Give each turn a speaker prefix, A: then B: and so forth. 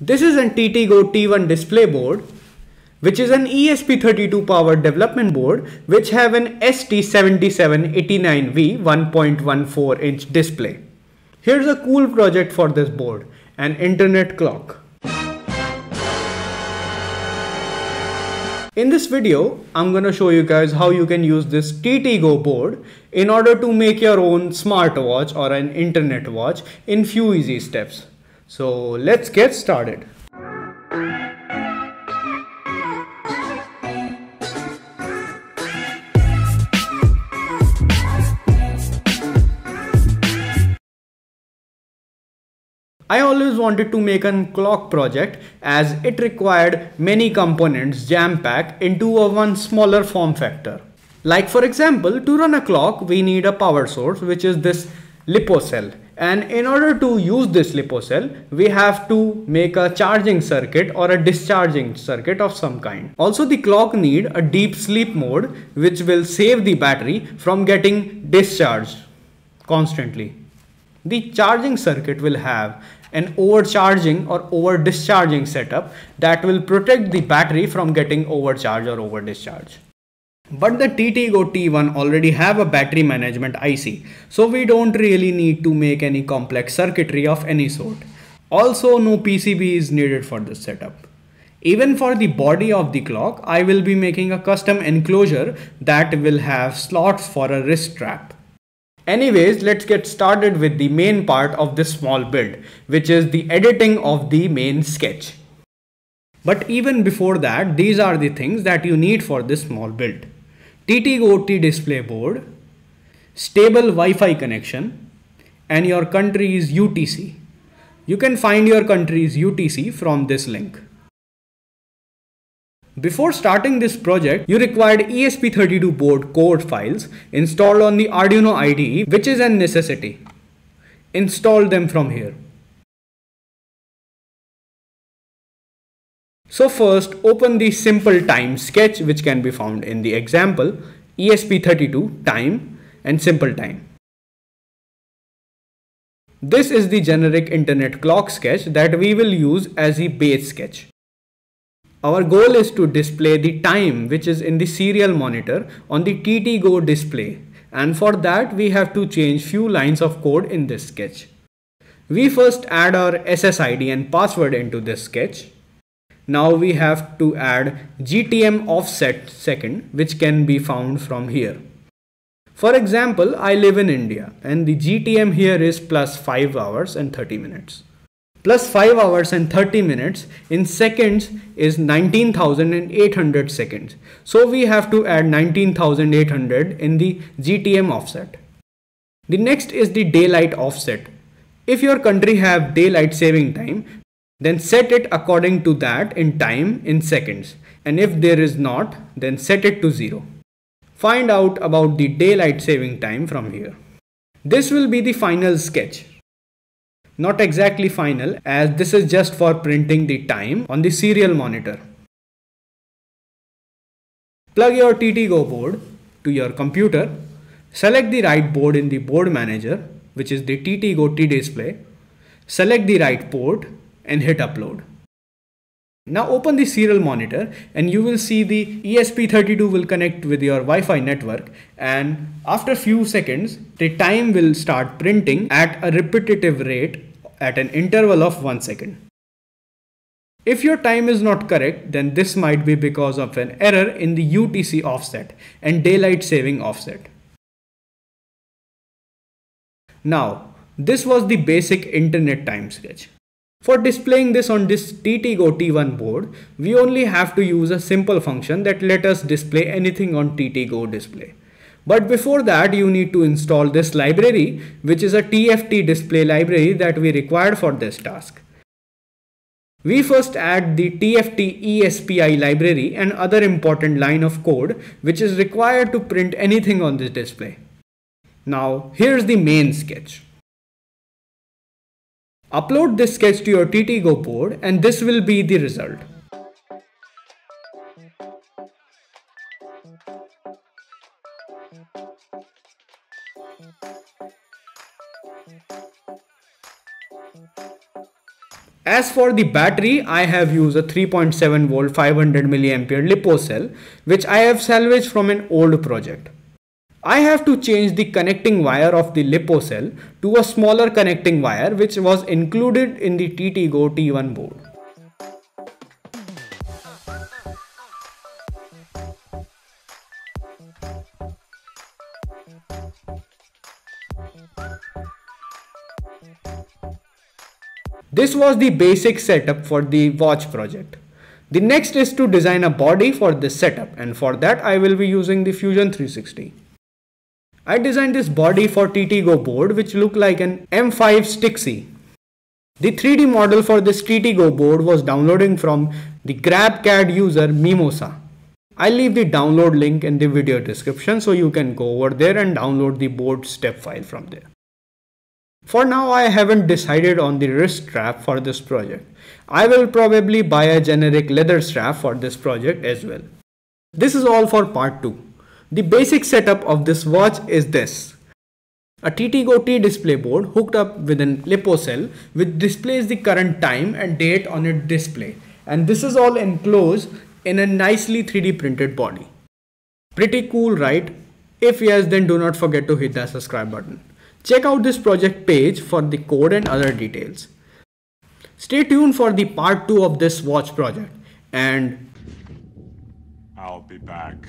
A: This is an TTGO T1 display board which is an ESP32 powered development board which have an ST7789V 1.14 inch display. Here's a cool project for this board, an internet clock. In this video, I'm gonna show you guys how you can use this TTGO board in order to make your own smartwatch or an internet watch in few easy steps. So let's get started. I always wanted to make a clock project as it required many components jam packed into a one smaller form factor. Like for example, to run a clock, we need a power source, which is this LiPo cell and in order to use this LiPo cell, we have to make a charging circuit or a discharging circuit of some kind. Also the clock need a deep sleep mode which will save the battery from getting discharged constantly. The charging circuit will have an overcharging or over discharging setup that will protect the battery from getting overcharged or over discharged. But the TTGO T1 already have a battery management IC, so we don't really need to make any complex circuitry of any sort. Also no PCB is needed for this setup. Even for the body of the clock, I will be making a custom enclosure that will have slots for a wrist strap. Anyways, let's get started with the main part of this small build, which is the editing of the main sketch. But even before that, these are the things that you need for this small build. TTGO display board, stable Wi-Fi connection, and your country's UTC. You can find your country's UTC from this link. Before starting this project, you required ESP32 board code files installed on the Arduino IDE, which is a necessity. Install them from here. So first open the simple time sketch which can be found in the example ESP32 time and simple time. This is the generic internet clock sketch that we will use as the base sketch. Our goal is to display the time which is in the serial monitor on the TTGO display and for that we have to change few lines of code in this sketch. We first add our SSID and password into this sketch now we have to add GTM offset second which can be found from here. For example, I live in India and the GTM here is plus 5 hours and 30 minutes. Plus 5 hours and 30 minutes in seconds is 19,800 seconds. So we have to add 19,800 in the GTM offset. The next is the daylight offset. If your country have daylight saving time, then set it according to that in time in seconds. And if there is not, then set it to 0. Find out about the daylight saving time from here. This will be the final sketch. Not exactly final as this is just for printing the time on the serial monitor. Plug your TTGO board to your computer. Select the right board in the board manager which is the TTGO T display. Select the right port and hit upload. Now open the serial monitor and you will see the ESP32 will connect with your Wi-Fi network and after few seconds the time will start printing at a repetitive rate at an interval of 1 second. If your time is not correct then this might be because of an error in the UTC offset and daylight saving offset. Now this was the basic internet time sketch. For displaying this on this TTGO T1 board, we only have to use a simple function that let us display anything on TTGO display. But before that, you need to install this library, which is a TFT display library that we required for this task. We first add the TFT ESPI library and other important line of code, which is required to print anything on this display. Now, here's the main sketch. Upload this sketch to your TTGO board and this will be the result. As for the battery, I have used a 3.7 volt 500 milliampere LiPo cell which I have salvaged from an old project. I have to change the connecting wire of the LiPo cell to a smaller connecting wire which was included in the TTGO T1 board. This was the basic setup for the watch project. The next is to design a body for this setup and for that I will be using the Fusion 360. I designed this body for TTGO board which looked like an M5StickC. The 3D model for this TTGO board was downloading from the GrabCAD user Mimosa. I'll leave the download link in the video description so you can go over there and download the board step file from there. For now I haven't decided on the wrist strap for this project. I will probably buy a generic leather strap for this project as well. This is all for part 2. The basic setup of this watch is this. A TTGO T display board hooked up with an LiPo cell which displays the current time and date on its display and this is all enclosed in a nicely 3D printed body. Pretty cool right? If yes then do not forget to hit that subscribe button. Check out this project page for the code and other details. Stay tuned for the part 2 of this watch project and
B: I'll be back.